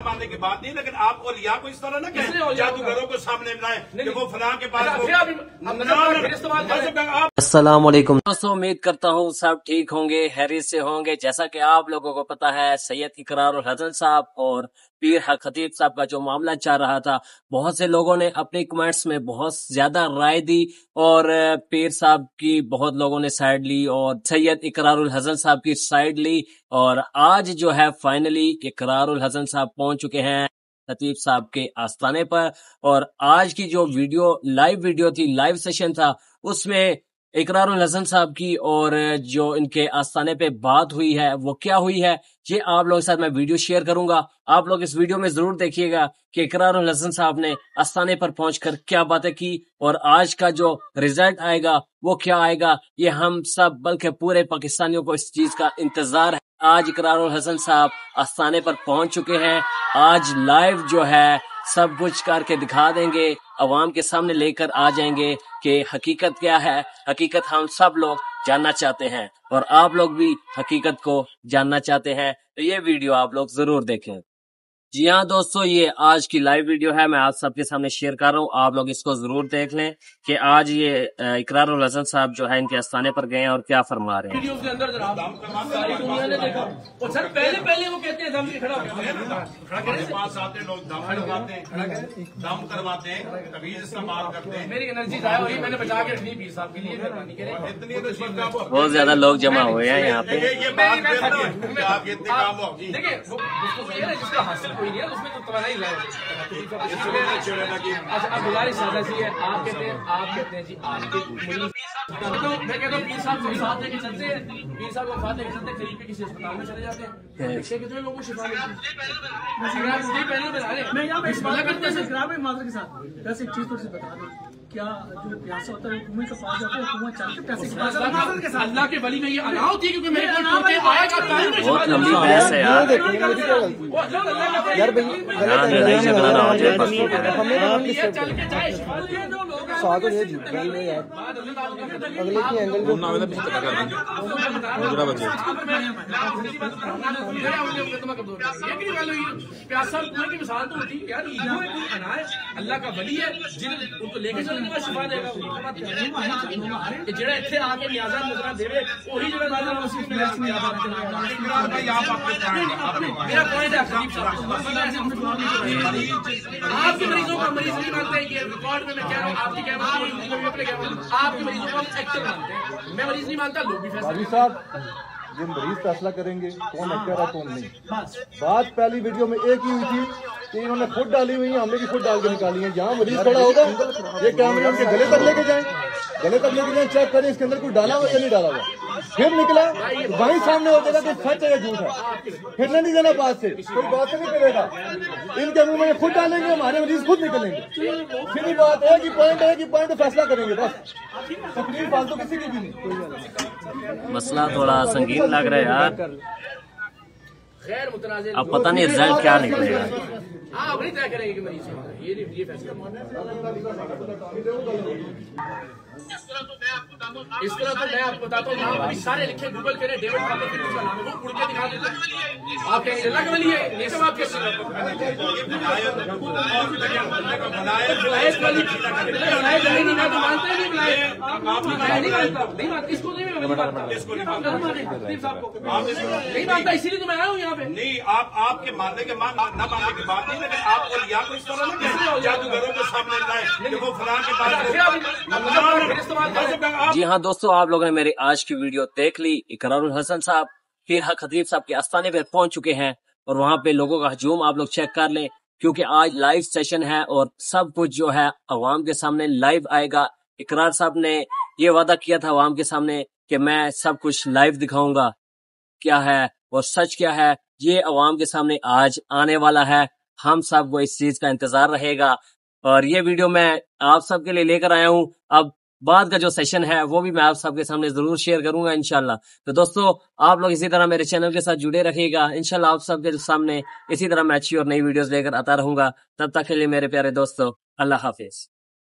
मानने की बात नहीं लेकिन आप ओलिया को इस तरह ना कहें। जादूगरों को सामने लाए। देखो कि वो फलां के पास असलम ना, मतलब ना, फिर इस्तेमाल करें। आप अस्सलाम दोस्तों उम्मीद करता हूँ सब ठीक होंगे हैरिस से होंगे। जैसा कि आप लोगों को पता है सैयद इकरार और हजन साहब और पीर खतीब साहब का जो मामला चल रहा था, बहुत से लोगों ने अपने कमेंट्स में बहुत ज़्यादा राय दी और पीर साहब की बहुत लोगों ने साइड ली और सैयद इकरारुल हसन साहब की साइड ली और आज जो है फाइनली इकरारुल हसन साहब पहुँच चुके हैं खतीब साहब के आस्थाने पर और आज की जो वीडियो लाइव वीडियो थी लाइव सेशन था, उसमें इकरारुल हसन साहब की और जो इनके आस्थाने पे बात हुई है, वो क्या हुई है, ये आप लोगों के साथ मैं वीडियो शेयर करूँगा। आप लोग इस वीडियो में ज़रूर देखिएगा कि इकरारुल हसन साहब ने आस्थाने पर पहुंचकर क्या बातें की और आज का जो रिज़ल्ट आएगा, वो क्या आएगा, ये हम सब बल्कि पूरे पाकिस्तानियों को इस चीज़ का इंतज़ार है। आज इकरारुल हसन साहब आस्थाने पर पहुँच चुके हैं। आज लाइव जो है सब कुछ करके दिखा देंगे, अवाम के सामने लेकर आ जाएँगे कि हकीकत क्या है। हकीकत हम सब लोग जानना चाहते हैं और आप लोग भी हकीकत को जानना चाहते हैं। तो ये वीडियो आप लोग ज़रूर देखें। जी हाँ दोस्तों ये आज की लाइव वीडियो है मैं आप सबके सामने शेयर कर रहा हूँ। आप लोग इसको ज़रूर देख लें कि आज ये इकरार उल हसन साहब जो है इनके आस्थाने पर गए हैं और क्या फरमा रहे हैं। वीडियोस के अंदर सारी दुनिया ने देखा। और सर पहले पहले वो कहते हैं दम खड़ा हो गया। खड़ा हमारे करें पास आते लोग दम करवाते हैं दम करवाते हैं तवीज इस्तेमाल करते हैं। मेरी एनर्जी जाया हुई मैंने बचा के रखनी पीर साहब के लिए मेहरबानी करें। इतनी तो बहुत ज़्यादा लोग जमा हुए हैं यहाँ पे। हो आप ये देखिए कोई नहीं है उसमें तो तुम्हारा ही है। अच्छा अब गुजारिश ज़्यादा सी है आप कहते हैं आप कहते हैं जी आपके मरीज़ तो मैं कहता हूँ पीर साहब को साथ लेके चलते हैं पीर साहब को साथ लेके चलते हैं करीब के किसी अस्पताल में चले जाते हैं। देखते हैं कितने लोगों को शिफा मिलती है? मैं यहाँ पे इस बात करते हैं ग्राम में माजर के साथ। बस एक चीज़ थोड़ी सी बता दो। क्या जो प्यासा होता है कुएँ के पास जाता है कुआँ चल के पैसे के पास जाता है के साथ अल्लाह के वली में ये अलाउ थी क्योंकि मेरे को टोके आया का कानून में बहुत लंबी बहस है यार यार यहाँ लड़ाई झगड़ा ना हो जाए बस ये है। चल के जाए शिफा दे दो लोग साथ यार अगले की एंगल को ना मैंने पीछे पकड़ लिया प्यासा कुएँ की मिसाल तो होती है यार है अल्लाह का वली है जिन्हें उनको लेके चलने का शिफा देगा वो की बात कर रहे हैं कि जेड़ा ਇੱਥੇ ਆ ਕੇ ਨਿਆਜ਼ਾ ਨਜ਼ਰਾਂ ਦੇਵੇ ਉਹੀ ਜਿਹੜਾ ਨਾਜ਼ਰ ਮਸੀਹ में मेरा पॉइंट है खलीफ साहब आपके मरीजों का मरीज नहीं मानते ये रिकॉर्ड में मैं कह रहा हूँ आपकी कहना अपने कहना आपके मरीजों को हम एक्टर मानते हैं मैं मरीज नहीं मानता लोग भी फैसला हाजी साहब ये मरीज़ फैसला करेंगे कौन एक्टर है कौन नहीं। बात पहली वीडियो में एक ही हुई थी कि इन्होंने फुट डाली हुई है हमने भी फुट डाल के निकाली है। यहाँ मरीज़ खड़ा होगा ये कैमरे उनके गले तक लेके जाए। गले तक लेके जाए चेक करें इसके अंदर कोई डाला हुआ या नहीं डाला हुआ फिर निकला वहीं सामने हो जाएगा कि सच है झूठ है? फिरने नहीं देना बात से। कोई बात नहीं करेगा इनके मुँह में खुद डालेंगे हमारे मरीज़ खुद निकलेंगे। फिर बात ही पॉइंट है कि पॉइंट फैसला करेंगे बस। तकलीफ़ फालतू किसी की भी नहीं। मसला थोड़ा संगीन लग रहा है यार। अब पता नहीं रिज़ल्ट क्या निकलेगा। हाँ अब नहीं तय करेंगे कि मरीज़। ये ये फैसला। इस तरह तो मैं आपको बताता हूँ नाम अभी सारे लिखे गूगल करें डेविड कॉपर फिर उसका नाम है वो उड़ के दिखा देता है आप कहेंगे अलग वाली है ये सब आपके विलायत वाली विलायत नहीं मैं तो मानता ही नहीं विलायत नहीं मानता नहीं मानता इसको नहीं मैं मानता। नहीं इसीलिए तो मैं आया हूँ यहाँ पे। नहीं आप आपके मानने के मान न मानने की बात नहीं लेकिन आप ओलिया को इस तरह जादूगरों को सामने लाए कि वो फलां के पास जी हाँ दोस्तों, आप लोगों ने मेरी आज की वीडियो देख ली। इकरारुल हसन साहब, फिर हक खतीब साहब के आस्थाने पर पहुँच चुके हैं और वहाँ पे लोगों का हजूम आप लोग चेक कर लें, क्योंकि आज लाइव सेशन है और सब कुछ जो है अवाम के सामने लाइव आएगा। इकरार साहब ने ये वादा किया था अवाम के सामने कि मैं सब कुछ लाइव दिखाऊँगा। क्या है और सच क्या है? ये अवाम के सामने आज आने वाला है। हम सबको इस चीज़ का इंतज़ार रहेगा। और ये वीडियो मैं आप सबके लिए लेकर आया हूँ। अब बाद का जो सेशन है, वो भी मैं आप सबके सामने ज़रूर शेयर करूँगा इनशाला तो दोस्तों, आप लोग इसी तरह मेरे चैनल के साथ जुड़े रखेगा इनशाला आप सबके सामने इसी तरह मैं अच्छी और नई वीडियोस लेकर आता रहूँगा। तब तक के लिए मेरे प्यारे दोस्तों, अल्लाह हाफिज।